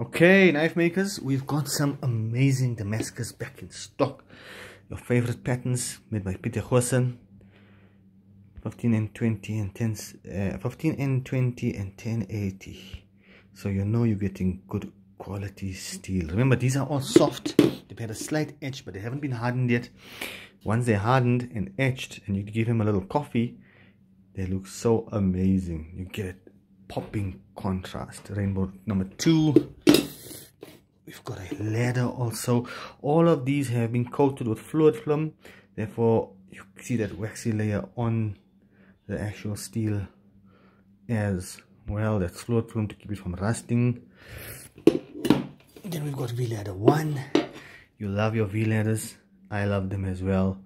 Okay, knife makers, we've got some amazing Damascus back in stock. Your favorite patterns made by Pieter Goosen. 15N20 and 10, uh, 15N20 and 1080. So you know you're getting good quality steel. Remember, these are all soft. They've had a slight edge, but they haven't been hardened yet. Once they're hardened and etched, and you give them a little coffee, they look so amazing. You get popping contrast. Rainbow number two. We've got a ladder also. All of these have been coated with fluid film. Therefore, you see that waxy layer on the actual steel as well. That's fluid film to keep it from rusting. Then we've got V-ladder 1. You love your V-ladders. I love them as well.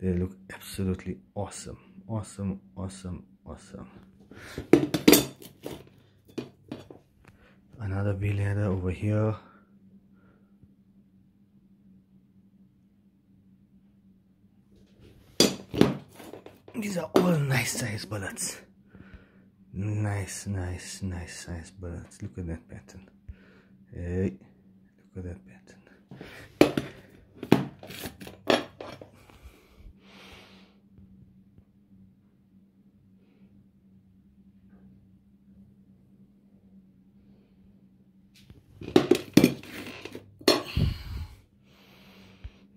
They look absolutely awesome. Awesome, awesome, awesome. Another V-ladder over here. These are all nice size billets. Nice, nice, nice size billets. Look at that pattern. Hey, look at that pattern.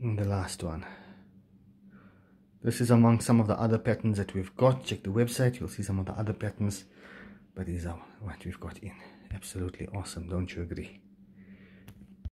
And the last one. This is among some of the other patterns that we've got. Check the website, you'll see some of the other patterns. But these are what we've got in. Absolutely awesome, don't you agree?